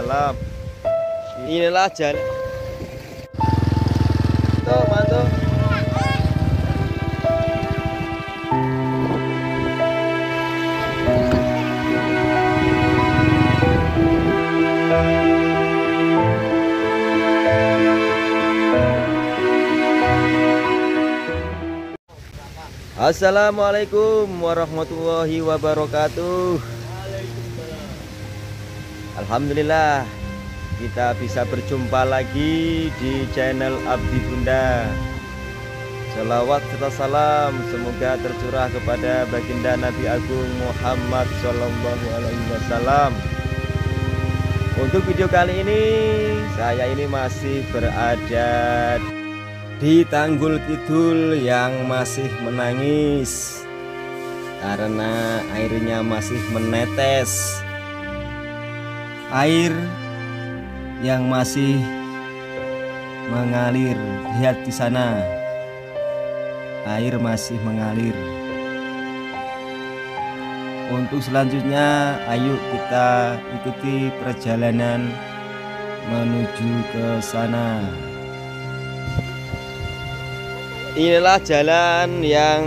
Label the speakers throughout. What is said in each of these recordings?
Speaker 1: wasallam. Inilah jalan. Tuh, mantu. Assalamualaikum warahmatullahi wabarakatuh. Alhamdulillah kita bisa berjumpa lagi di channel Abdi Bunda. Salawat serta salam semoga tercurah kepada baginda Nabi Agung Muhammad Sallallahu Alaihi Wasallam. Untuk video kali ini saya ini masih berada di Tanggul Kidul yang masih menangis karena airnya masih menetes air yang masih mengalir. Lihat di sana. Air masih mengalir. Untuk selanjutnya ayo kita ikuti perjalanan menuju ke sana. Inilah jalan yang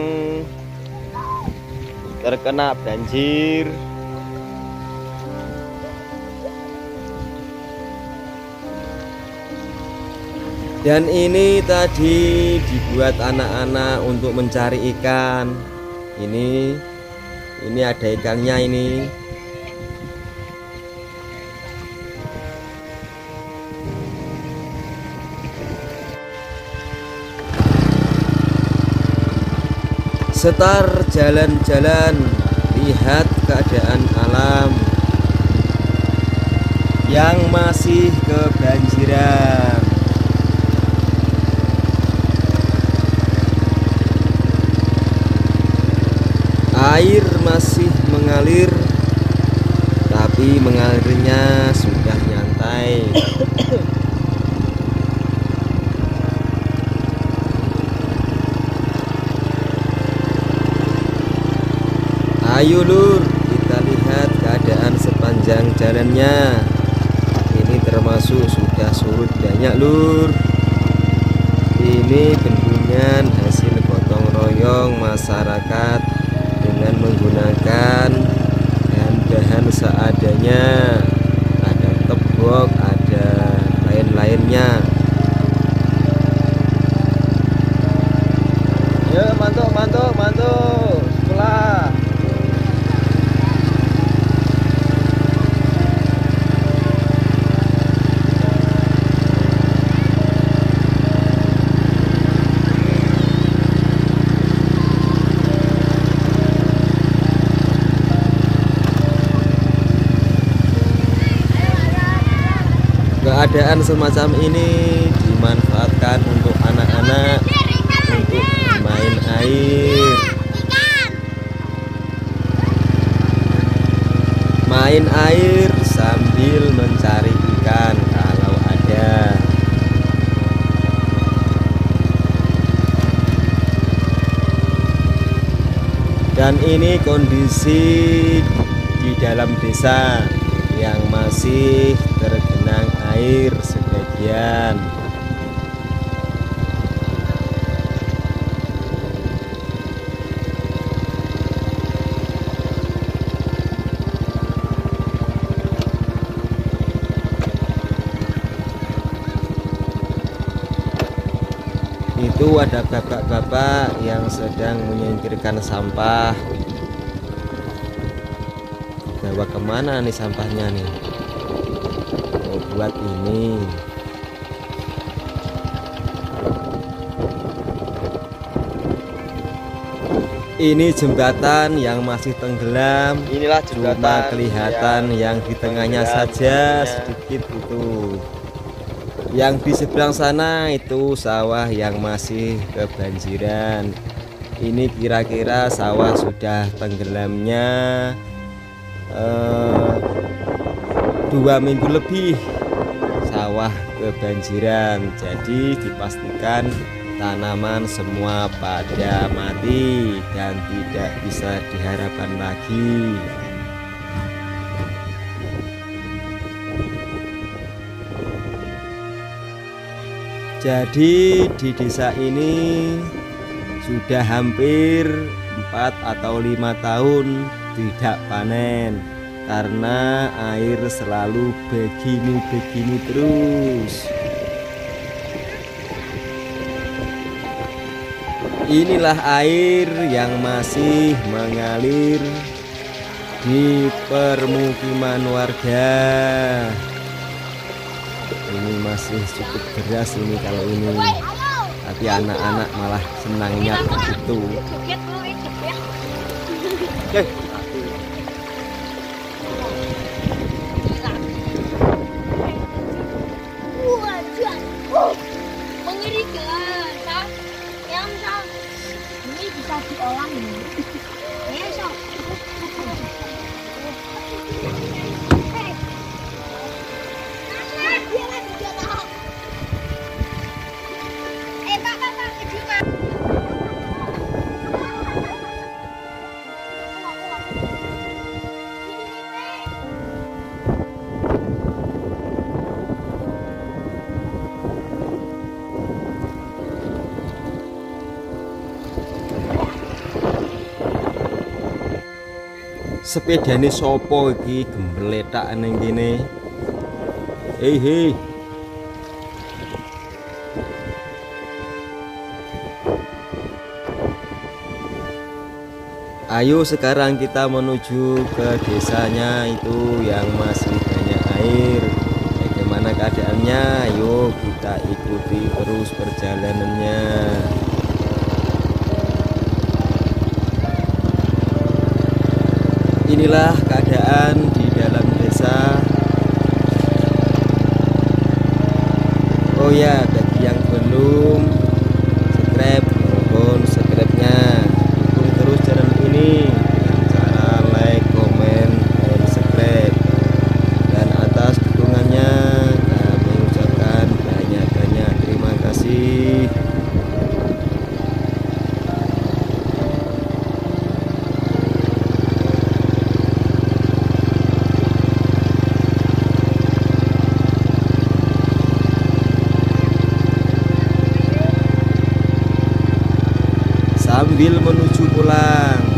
Speaker 1: terkena banjir dan ini tadi dibuat anak-anak untuk mencari ikan. Ini ini ada ikannya ini. Setar jalan-jalan lihat keadaan alam yang masih kebanjiran air masih mengalir tapi mengalirnya sudah nyantai. Ayo lur kita lihat keadaan sepanjang jalannya. Ini termasuk sudah surut banyak lur. Ini bendungan hasil gotong royong masyarakat Dengan menggunakan bahan-bahan seadanya. Ada tebok, ada lain-lainnya. Ya mantuk, mantuk, mantuk keadaan semacam ini dimanfaatkan untuk anak-anak untuk main air. Main air sambil mencari ikan kalau ada. Dan ini kondisi di dalam desa yang masih tergenang air sebagian. Itu ada bapak-bapak yang sedang menyingkirkan sampah. Bawa ke mana nih sampahnya nih buat ini. Ini jembatan yang masih tenggelam.
Speaker 2: Inilah
Speaker 1: cuma
Speaker 2: jembatan
Speaker 1: kelihatan yang di tengahnya saja sedikit itu. Yang di seberang sana itu sawah yang masih kebanjiran. Ini kira-kira sawah sudah tenggelamnya eh, dua minggu lebih sawah kebanjiran. Jadi dipastikan tanaman semua pada mati dan tidak bisa diharapkan lagi. Jadi di desa ini sudah hampir 4 atau lima tahun tidak panen karena air selalu begini-begini terus. Inilah air yang masih mengalir di permukiman warga. Ini masih cukup deras ini kalau ini. Tapi anak-anak malah senangnya begitu sepedane sopo iki gembletak ning kene? Hei hei. Ayo sekarang kita menuju ke desanya itu yang masih banyak air. Bagaimana keadaannya? Ayo kita ikuti terus perjalanannya Inilah keadaan di dalam desa. Oh ya bagi yang belum sambil menuju pulang